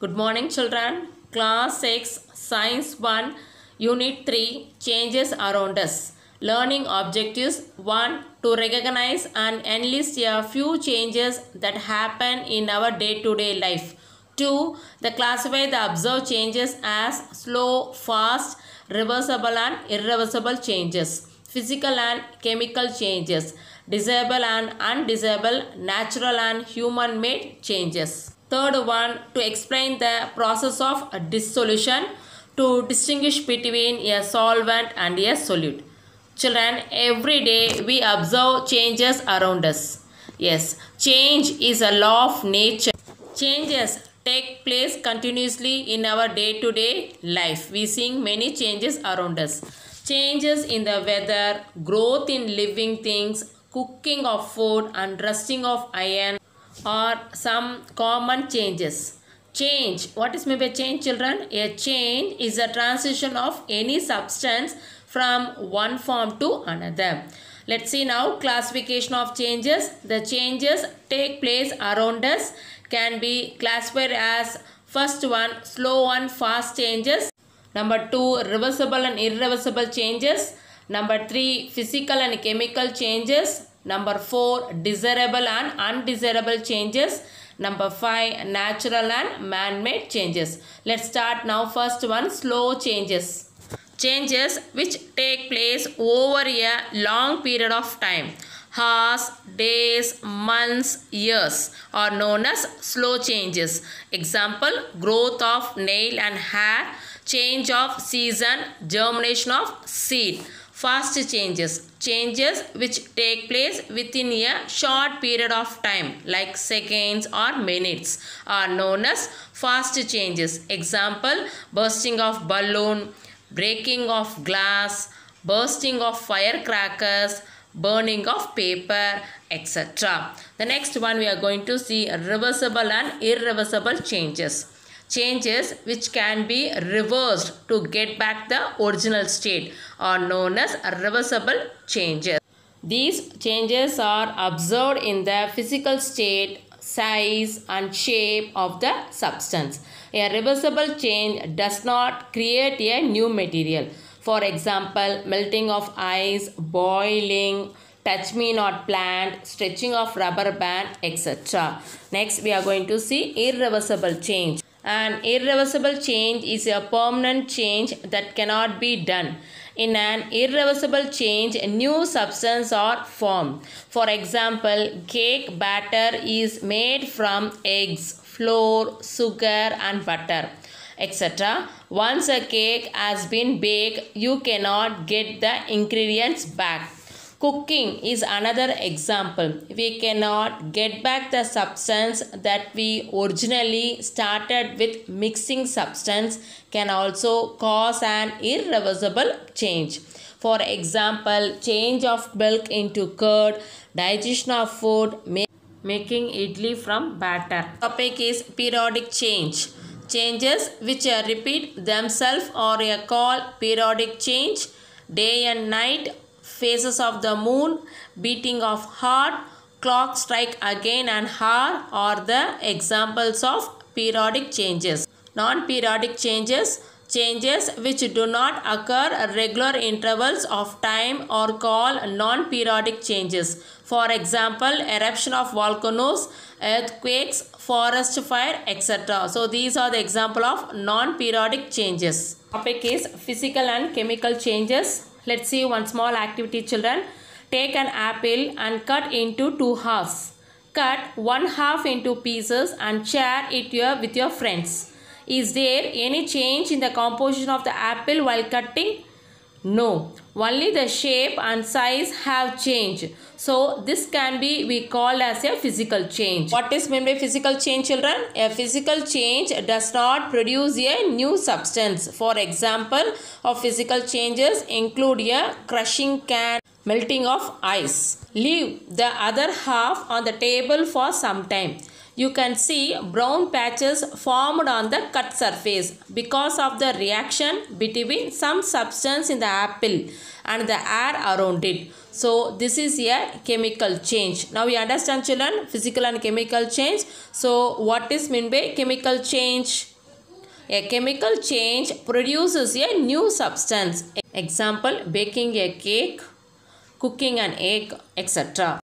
Good morning, children. Class 6, Science 1, Unit 3 Changes around us. Learning objectives 1. To recognize and enlist a few changes that happen in our day to day life. 2. The classify the observed changes as slow, fast, reversible, and irreversible changes, physical and chemical changes, disable and undisable, natural and human made changes. Third one, to explain the process of dissolution to distinguish between a solvent and a solute. Children, every day we observe changes around us. Yes, change is a law of nature. Changes take place continuously in our day to day life. We see many changes around us. Changes in the weather, growth in living things, cooking of food, and rusting of iron are some common changes. Change. What is meant by change, children? A change is a transition of any substance from one form to another. Let's see now classification of changes. The changes take place around us can be classified as first one slow and fast changes. Number two reversible and irreversible changes. Number three physical and chemical changes. Number 4 desirable and undesirable changes. Number 5 natural and man-made changes. Let's start now first one slow changes. Changes which take place over a long period of time. Hours, days, months, years are known as slow changes. Example growth of nail and hair, change of season, germination of seed fast changes. Changes which take place within a short period of time like seconds or minutes are known as fast changes. Example bursting of balloon breaking of glass bursting of firecrackers burning of paper etc the next one we are going to see reversible and irreversible changes changes which can be reversed to get back the original state are known as reversible changes. These changes are observed in the physical state, size and shape of the substance. A reversible change does not create a new material. For example, melting of ice, boiling, touch me not plant, stretching of rubber band, etc. Next, we are going to see irreversible change. An irreversible change is a permanent change that cannot be done. In an irreversible change, a new substance are formed. For example, cake batter is made from eggs, flour, sugar and butter etc. Once a cake has been baked, you cannot get the ingredients back. Cooking is another example. We cannot get back the substance that we originally started with mixing substance can also cause an irreversible change. For example, change of milk into curd, digestion of food, making idli from batter. Topic is periodic change. Changes which repeat themselves are called periodic change. Day and night phases of the moon, beating of heart, clock strike again and hour are the examples of periodic changes. Non-periodic changes, changes which do not occur at regular intervals of time are called non-periodic changes. For example, eruption of volcanoes, earthquakes, forest fire, etc. So these are the example of non-periodic changes. Topic is physical and chemical changes. Let's see one small activity children. Take an apple and cut into two halves. Cut one half into pieces and share it with your friends. Is there any change in the composition of the apple while cutting? No. Only the shape and size have changed. So this can be we call as a physical change. What is meant by physical change children? A physical change does not produce a new substance. For example of physical changes include a crushing can, melting of ice. Leave the other half on the table for some time. You can see brown patches formed on the cut surface because of the reaction between some substance in the apple and the air around it. So this is a chemical change. Now we understand children physical and chemical change. So what is mean by chemical change? A chemical change produces a new substance. Example baking a cake, cooking an egg, etc.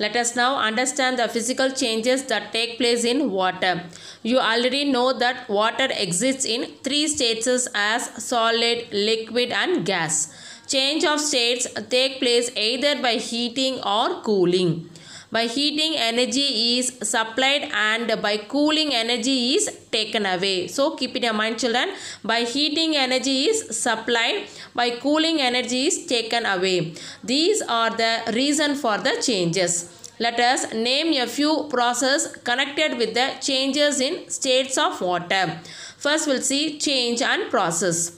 Let us now understand the physical changes that take place in water. You already know that water exists in three states as solid, liquid and gas. Change of states take place either by heating or cooling. By heating energy is supplied and by cooling energy is taken away. So keep it in mind children. By heating energy is supplied, by cooling energy is taken away. These are the reason for the changes. Let us name a few processes connected with the changes in states of water. First we'll see change and process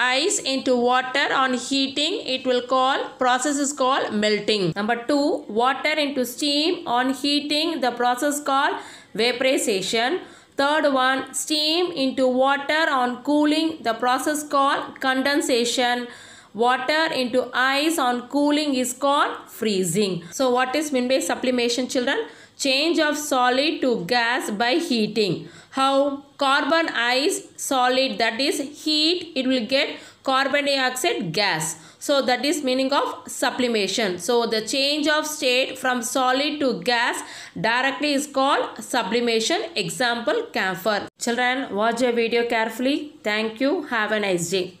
ice into water on heating. It will call process is called melting. Number 2 water into steam on heating. The process called vaporization. Third one steam into water on cooling. The process called condensation water into ice on cooling is called freezing. So what is mean by sublimation children? Change of solid to gas by heating. How? Carbon ice solid that is heat it will get carbon dioxide gas. So that is meaning of sublimation. So the change of state from solid to gas directly is called sublimation. Example camphor. Children watch your video carefully. Thank you. Have a nice day